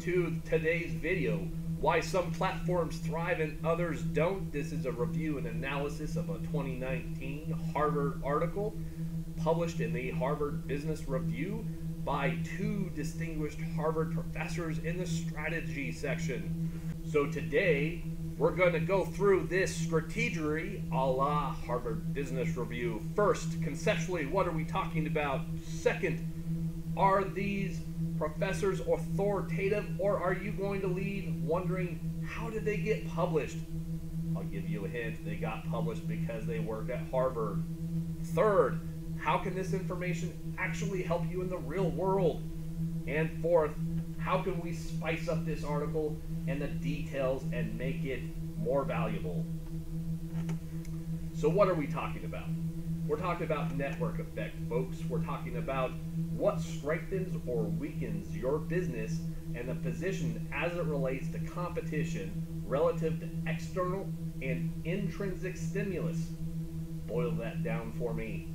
to today's video. Why some platforms thrive and others don't. This is a review and analysis of a 2019 Harvard article published in the Harvard Business Review by two distinguished Harvard professors in the strategy section. So today, we're going to go through this strategery a la Harvard Business Review. First, conceptually, what are we talking about? Second, are these professors authoritative or are you going to leave wondering how did they get published? I'll give you a hint. They got published because they work at Harvard. Third, how can this information actually help you in the real world? And fourth, how can we spice up this article and the details and make it more valuable? So, what are we talking about? We're talking about network effect, folks. We're talking about what strengthens or weakens your business and the position as it relates to competition relative to external and intrinsic stimulus. Boil that down for me.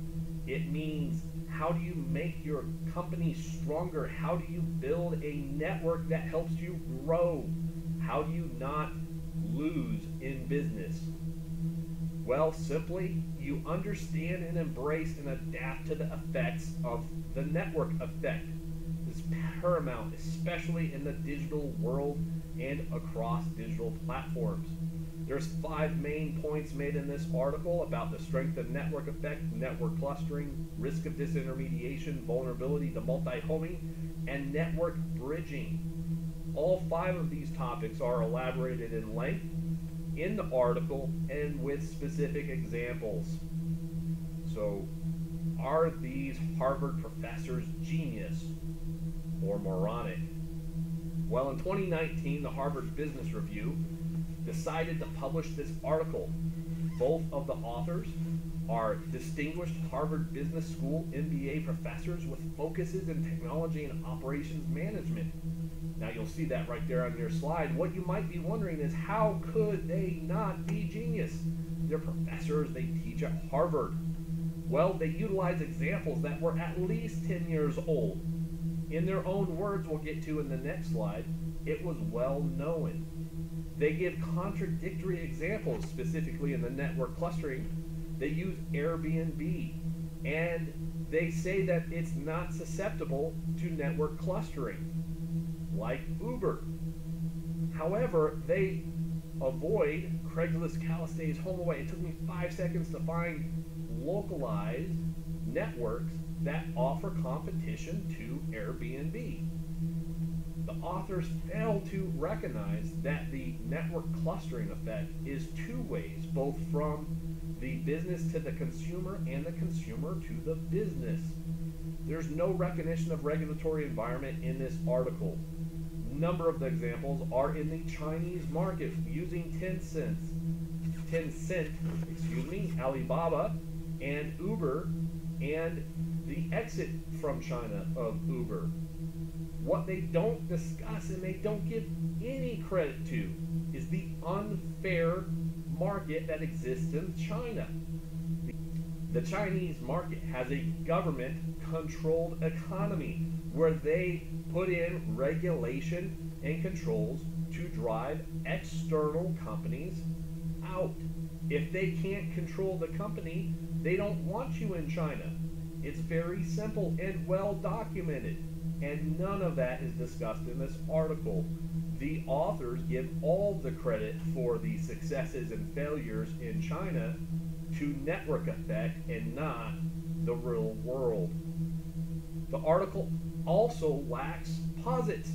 It means how do you make your company stronger? How do you build a network that helps you grow? How do you not lose in business? Well, simply, you understand and embrace and adapt to the effects of the network effect. This is paramount, especially in the digital world and across digital platforms. There's five main points made in this article about the strength of network effect, network clustering, risk of disintermediation, vulnerability to multi-homing, and network bridging. All five of these topics are elaborated in length in the article and with specific examples. So, are these Harvard professors genius or moronic? Well, in 2019, the Harvard Business Review decided to publish this article. Both of the authors are distinguished Harvard Business School MBA professors with focuses in technology and operations management. Now you'll see that right there on your slide. What you might be wondering is how could they not be genius? They're professors, they teach at Harvard. Well, they utilize examples that were at least 10 years old. In their own words, we'll get to in the next slide, it was well known. They give contradictory examples, specifically in the network clustering. They use Airbnb, and they say that it's not susceptible to network clustering like Uber. However, they avoid Craigslist Calistays HomeAway. It took me five seconds to find localized networks that offer competition to Airbnb. The authors fail to recognize that the network clustering effect is two ways, both from the business to the consumer and the consumer to the business. There's no recognition of regulatory environment in this article number of the examples are in the Chinese market using Tencent, Tencent, excuse me, Alibaba, and Uber, and the exit from China of Uber. What they don't discuss and they don't give any credit to is the unfair market that exists in China. The Chinese market has a government controlled economy where they put in regulation and controls to drive external companies out. If they can't control the company, they don't want you in China. It's very simple and well documented. And none of that is discussed in this article. The authors give all the credit for the successes and failures in China to network effect and not the real world. The article also lacks posits.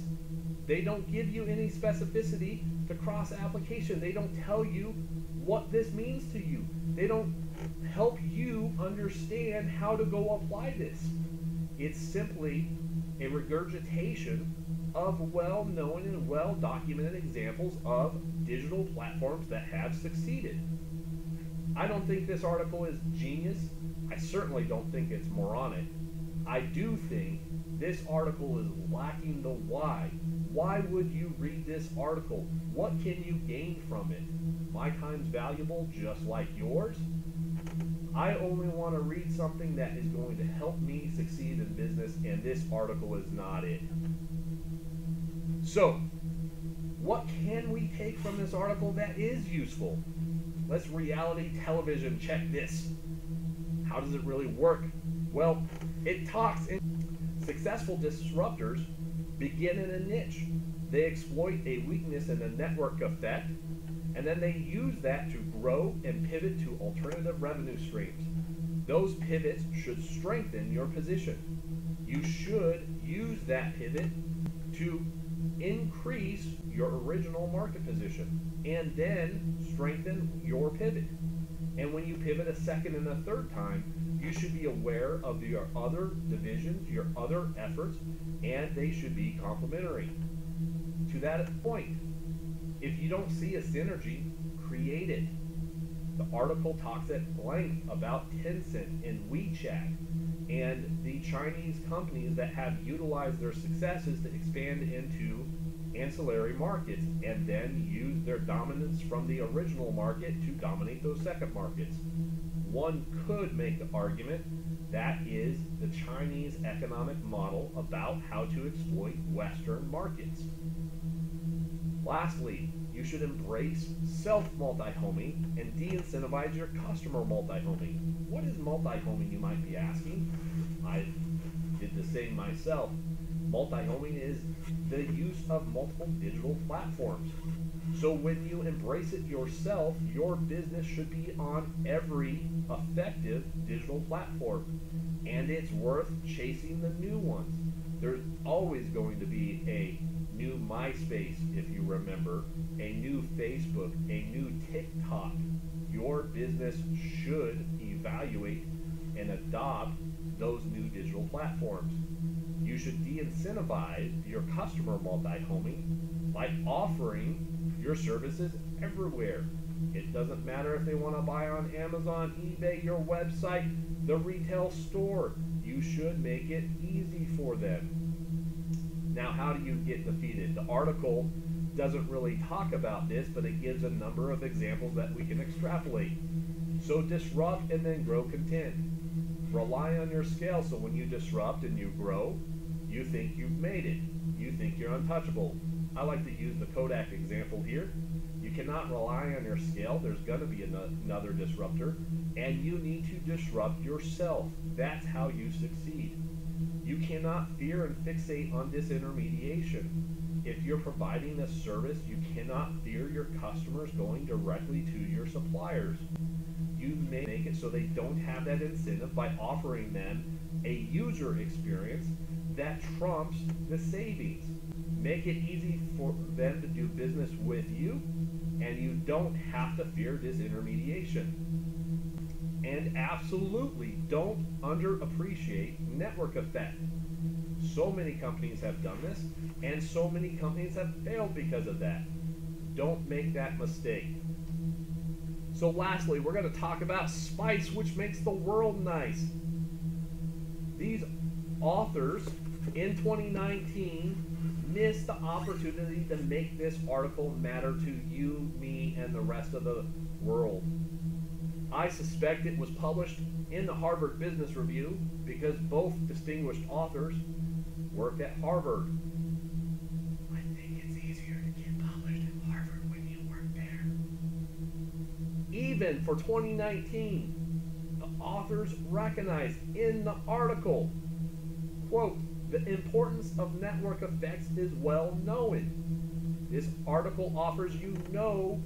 They don't give you any specificity to cross application. They don't tell you what this means to you. They don't help you understand how to go apply this. It's simply a regurgitation of well known and well documented examples of digital platforms that have succeeded. I don't think this article is genius. I certainly don't think it's moronic. I do think this article is lacking the why. Why would you read this article? What can you gain from it? My time's valuable just like yours. I only want to read something that is going to help me succeed in business, and this article is not it. So, what can we take from this article that is useful? Let's reality television check this. How does it really work? Well, it talks in successful disruptors begin in a niche. They exploit a weakness in the network effect, and then they use that to grow and pivot to alternative revenue streams. Those pivots should strengthen your position. You should use that pivot to increase your original market position and then strengthen your pivot. And when you pivot a second and a third time, you should be aware of your other divisions, your other efforts, and they should be complementary. To that point, if you don't see a synergy, create it. The article talks at length about Tencent and WeChat and the Chinese companies that have utilized their successes to expand into ancillary markets and then use their dominance from the original market to dominate those second markets. One could make the argument that is the Chinese economic model about how to exploit Western markets. Lastly, you should embrace self multi-homing and de-incentivize your customer multi-homing. What is multi-homing, you might be asking? I did the same myself. Multi-homing is the use of multiple digital platforms. So when you embrace it yourself, your business should be on every effective digital platform. And it's worth chasing the new ones. There's always going to be a new MySpace, if you remember, a new Facebook, a new TikTok. Your business should evaluate and adopt those new digital platforms. You should de incentivize your customer multi homing by offering your services everywhere. It doesn't matter if they want to buy on Amazon, eBay, your website, the retail store. You should make it easy for them. Now, how do you get defeated? The article doesn't really talk about this, but it gives a number of examples that we can extrapolate. So disrupt and then grow content. Rely on your scale so when you disrupt and you grow, you think you've made it. You think you're untouchable. I like to use the Kodak example here. You cannot rely on your scale. There's going to be another disruptor, and you need to disrupt yourself. That's how you succeed. You cannot fear and fixate on disintermediation. If you're providing a service, you cannot fear your customers going directly to your suppliers. You may make it so they don't have that incentive by offering them a user experience that trumps the savings. Make it easy for them to do business with you, and you don't have to fear disintermediation. And absolutely don't underappreciate network effect. So many companies have done this, and so many companies have failed because of that. Don't make that mistake. So, lastly, we're going to talk about spice, which makes the world nice. These authors in 2019 missed the opportunity to make this article matter to you, me, and the rest of the world. I suspect it was published in the Harvard Business Review because both distinguished authors work at Harvard. I think it's easier to get published at Harvard when you work there. Even for 2019, the authors recognized in the article, quote, the importance of network effects is well known. This article offers you no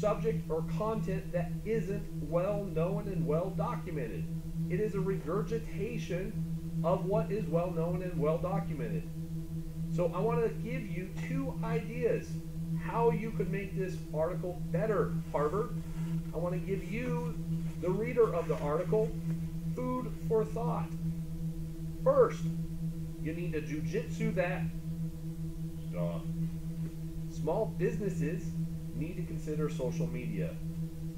subject or content that isn't well known and well documented. It is a regurgitation of what is well known and well documented. So I want to give you two ideas how you could make this article better, Harvard. I want to give you, the reader of the article, food for thought. First, you need to jujitsu that stuff. Small businesses need to consider social media.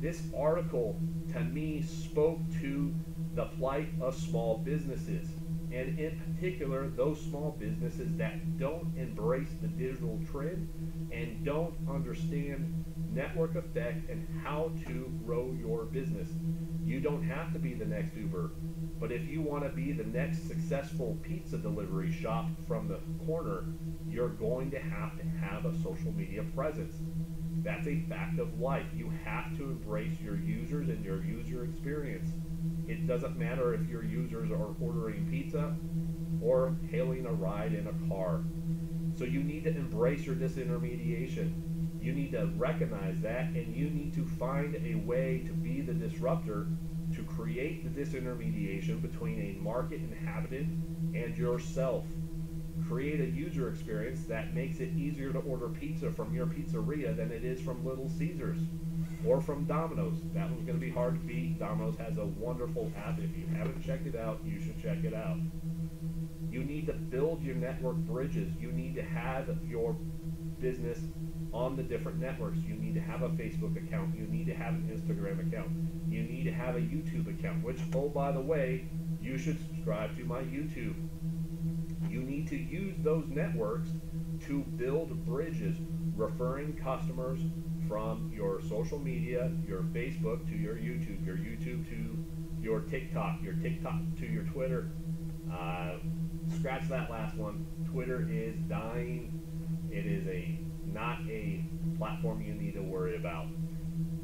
This article, to me, spoke to the plight of small businesses, and in particular, those small businesses that don't embrace the digital trend and don't understand network effect and how to grow your business. You don't have to be the next Uber, but if you want to be the next successful pizza delivery shop from the corner, you're going to have to have a social media presence. That's a fact of life. You have to embrace your users and your user experience. It doesn't matter if your users are ordering pizza or hailing a ride in a car. So you need to embrace your disintermediation. You need to recognize that and you need to find a way to be the disruptor to create the disintermediation between a market inhabitant and yourself. Create a user experience that makes it easier to order pizza from your pizzeria than it is from Little Caesars or from Domino's. That one's going to be hard to beat. Domino's has a wonderful app. If you haven't checked it out, you should check it out. You need to build your network bridges. You need to have your business on the different networks. You need to have a Facebook account. You need to have an Instagram account. You need to have a YouTube account, which, oh, by the way, you should subscribe to my YouTube. You need to use those networks to build bridges, referring customers from your social media, your Facebook to your YouTube, your YouTube to your TikTok, your TikTok to your Twitter. Uh, scratch that last one. Twitter is dying. It is a not a platform you need to worry about.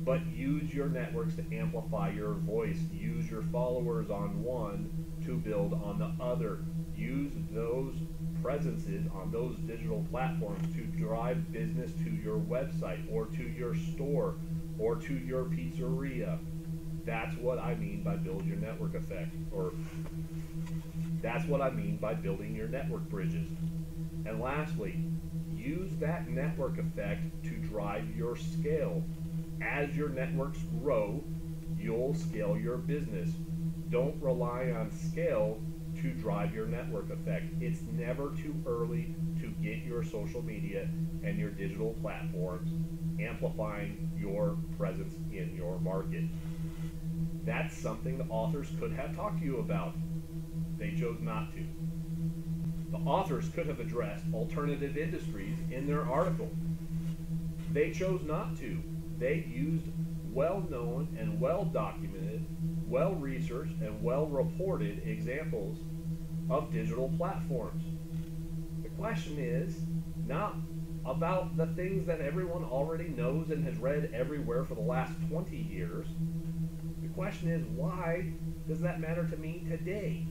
But use your networks to amplify your voice. Use your followers on one to build on the other. Use those presences on those digital platforms to drive business to your website or to your store or to your pizzeria. That's what I mean by build your network effect or that's what I mean by building your network bridges. And lastly, use that network effect to drive your scale. As your networks grow, you'll scale your business. Don't rely on scale to drive your network effect. It's never too early to get your social media and your digital platforms amplifying your presence in your market. That's something the authors could have talked to you about. They chose not to. The authors could have addressed alternative industries in their article. They chose not to. They used well known and well documented, well researched, and well reported examples of digital platforms. The question is not about the things that everyone already knows and has read everywhere for the last 20 years. The question is why does that matter to me today?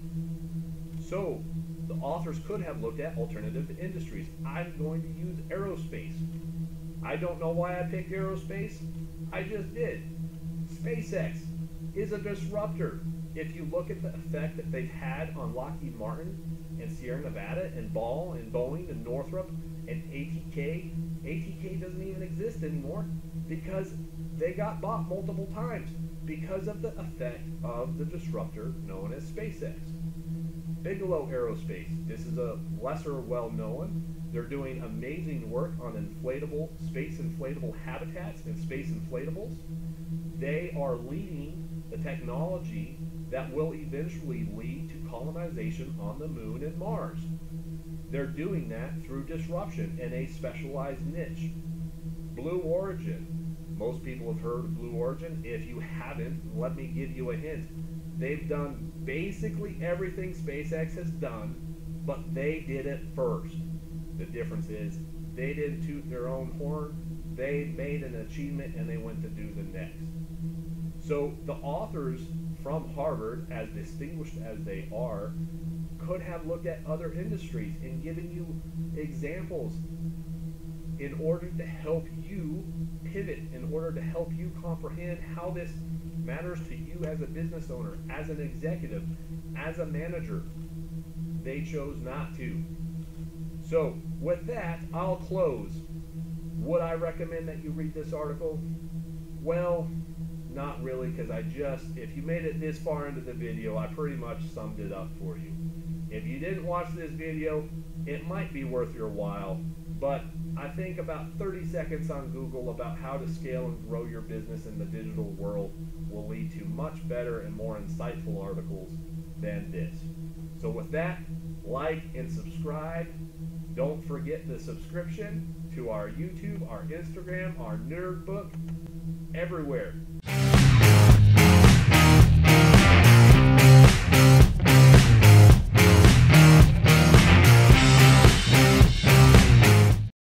So, the authors could have looked at alternative industries. I'm going to use aerospace. I don't know why I picked aerospace. I just did. SpaceX is a disruptor. If you look at the effect that they've had on Lockheed Martin and Sierra Nevada and Ball and Boeing and Northrop and ATK, ATK doesn't even exist anymore because they got bought multiple times because of the effect of the disruptor known as SpaceX. Bigelow Aerospace. This is a lesser well known. They're doing amazing work on inflatable, space inflatable habitats and space inflatables. They are leading the technology that will eventually lead to colonization on the moon and Mars. They're doing that through disruption in a specialized niche. Blue Origin. Most people have heard of Blue Origin. If you haven't, let me give you a hint. They've done basically everything SpaceX has done, but they did it first. The difference is they didn't toot their own horn. They made an achievement and they went to do the next. So the authors from Harvard, as distinguished as they are, could have looked at other industries and given you examples in order to help you pivot, in order to help you comprehend how this matters to you as a business owner, as an executive, as a manager. They chose not to. So, with that, I'll close. Would I recommend that you read this article? Well, not really, because I just, if you made it this far into the video, I pretty much summed it up for you. If you didn't watch this video, it might be worth your while, but I think about 30 seconds on Google about how to scale and grow your business in the digital world will lead to much better and more insightful articles than this. So with that, like and subscribe. Don't forget the subscription to our YouTube, our Instagram, our Nerd Book, everywhere.